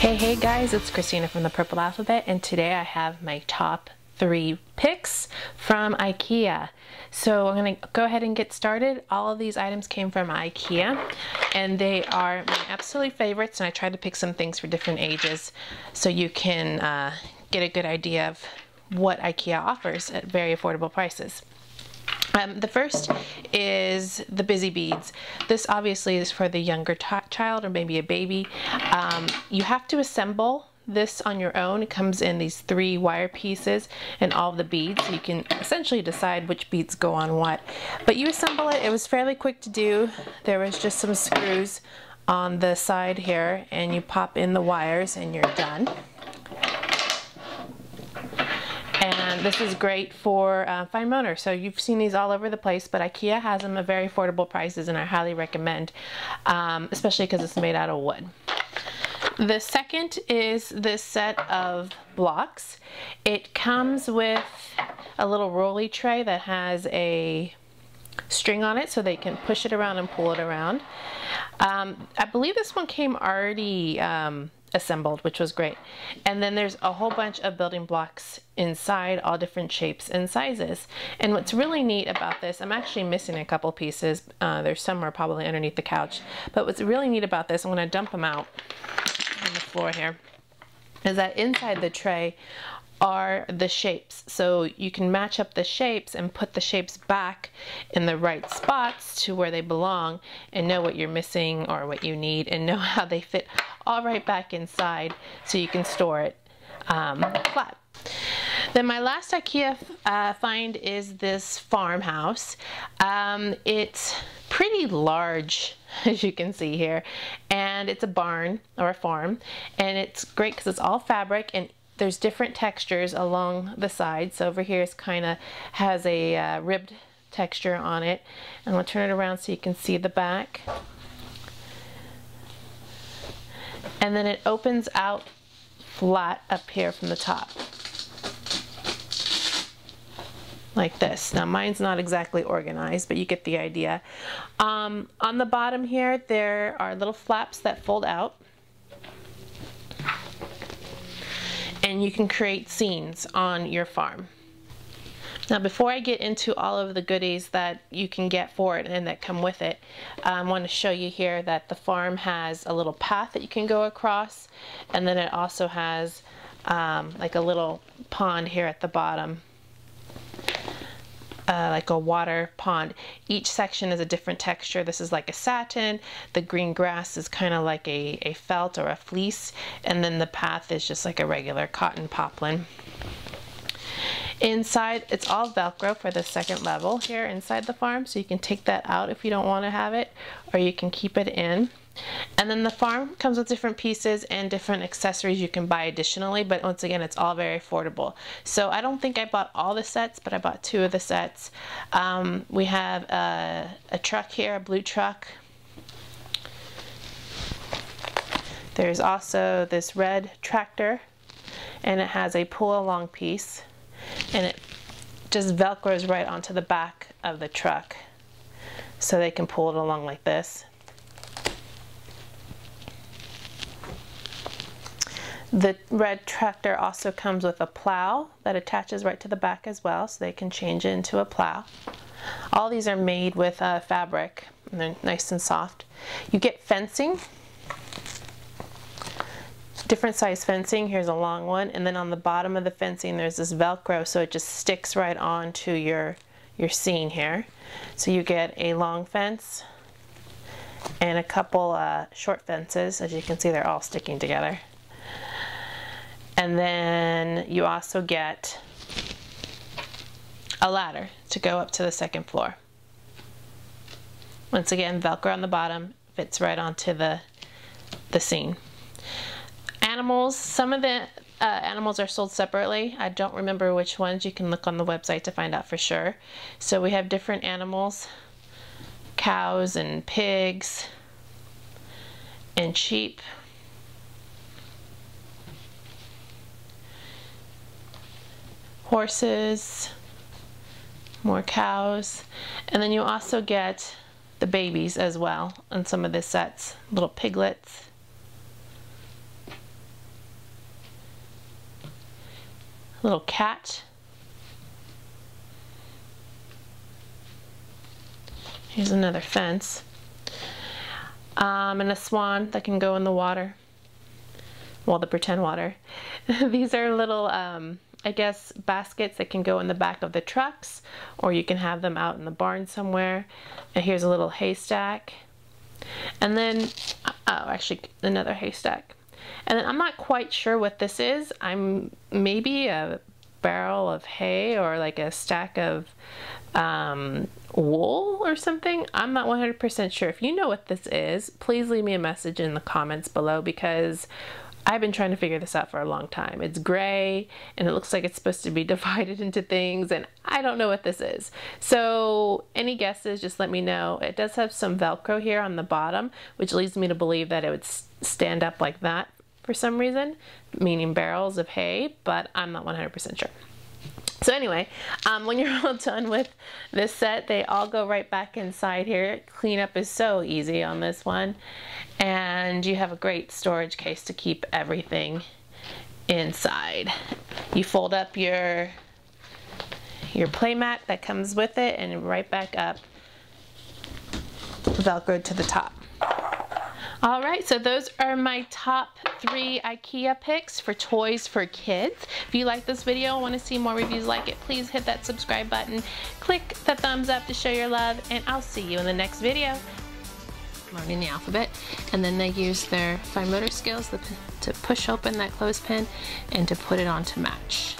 Hey, hey guys, it's Christina from the Purple Alphabet, and today I have my top three picks from IKEA. So I'm gonna go ahead and get started. All of these items came from IKEA, and they are my absolute favorites, and I tried to pick some things for different ages so you can uh, get a good idea of what IKEA offers at very affordable prices. Um, the first is the busy beads. This obviously is for the younger child or maybe a baby. Um, you have to assemble this on your own. It comes in these three wire pieces and all the beads. You can essentially decide which beads go on what. But you assemble it. It was fairly quick to do. There was just some screws on the side here and you pop in the wires and you're done. This is great for uh, fine motor. So you've seen these all over the place, but IKEA has them at very affordable prices and I highly recommend, um, especially because it's made out of wood. The second is this set of blocks. It comes with a little rolly tray that has a string on it so they can push it around and pull it around. Um, I believe this one came already um, assembled, which was great. And then there's a whole bunch of building blocks inside, all different shapes and sizes. And what's really neat about this, I'm actually missing a couple pieces. Uh, there's somewhere probably underneath the couch. But what's really neat about this, I'm gonna dump them out on the floor here, is that inside the tray are the shapes. So you can match up the shapes and put the shapes back in the right spots to where they belong and know what you're missing or what you need and know how they fit all right back inside so you can store it um, flat. Then my last IKEA uh, find is this farmhouse. Um, it's pretty large as you can see here and it's a barn or a farm and it's great because it's all fabric and there's different textures along the sides. So over here is kind of has a uh, ribbed texture on it. And we'll turn it around so you can see the back. And then it opens out flat up here from the top. Like this. Now mine's not exactly organized, but you get the idea. Um, on the bottom here, there are little flaps that fold out. And you can create scenes on your farm. Now before I get into all of the goodies that you can get for it and that come with it, I want to show you here that the farm has a little path that you can go across and then it also has um, like a little pond here at the bottom uh, like a water pond. Each section is a different texture. This is like a satin. The green grass is kind of like a, a felt or a fleece. And then the path is just like a regular cotton poplin. Inside, it's all Velcro for the second level here inside the farm. So you can take that out if you don't want to have it, or you can keep it in. And then the farm comes with different pieces and different accessories you can buy additionally, but once again, it's all very affordable. So I don't think I bought all the sets, but I bought two of the sets. Um, we have a, a truck here, a blue truck. There's also this red tractor, and it has a pull along piece, and it just velcros right onto the back of the truck so they can pull it along like this. The red tractor also comes with a plow that attaches right to the back as well, so they can change it into a plow. All these are made with uh, fabric, and they're nice and soft. You get fencing, different size fencing. Here's a long one, and then on the bottom of the fencing there's this Velcro, so it just sticks right onto your, your scene here. So you get a long fence and a couple uh, short fences. As you can see, they're all sticking together. And then you also get a ladder to go up to the second floor. Once again, Velcro on the bottom fits right onto the, the scene. Animals, some of the uh, animals are sold separately. I don't remember which ones. You can look on the website to find out for sure. So we have different animals, cows and pigs and sheep. horses, more cows, and then you also get the babies as well on some of the sets, little piglets. Little cat. Here's another fence. Um, and a swan that can go in the water. Well, the pretend water. These are little, um, I guess, baskets that can go in the back of the trucks, or you can have them out in the barn somewhere. And here's a little haystack. And then, oh, actually, another haystack. And then I'm not quite sure what this is. I'm maybe a barrel of hay or like a stack of um, wool or something. I'm not 100% sure. If you know what this is, please leave me a message in the comments below because I've been trying to figure this out for a long time. It's gray and it looks like it's supposed to be divided into things and I don't know what this is. So any guesses, just let me know. It does have some Velcro here on the bottom, which leads me to believe that it would stand up like that for some reason, meaning barrels of hay, but I'm not 100% sure. So anyway, um, when you're all done with this set, they all go right back inside here. Cleanup is so easy on this one. And you have a great storage case to keep everything inside. You fold up your, your playmat that comes with it and right back up, Velcro to the top. All right, so those are my top three IKEA picks for toys for kids. If you like this video and want to see more reviews like it, please hit that subscribe button, click the thumbs up to show your love, and I'll see you in the next video. Learning the alphabet, and then they use their fine motor skills to push open that clothespin and to put it on to match.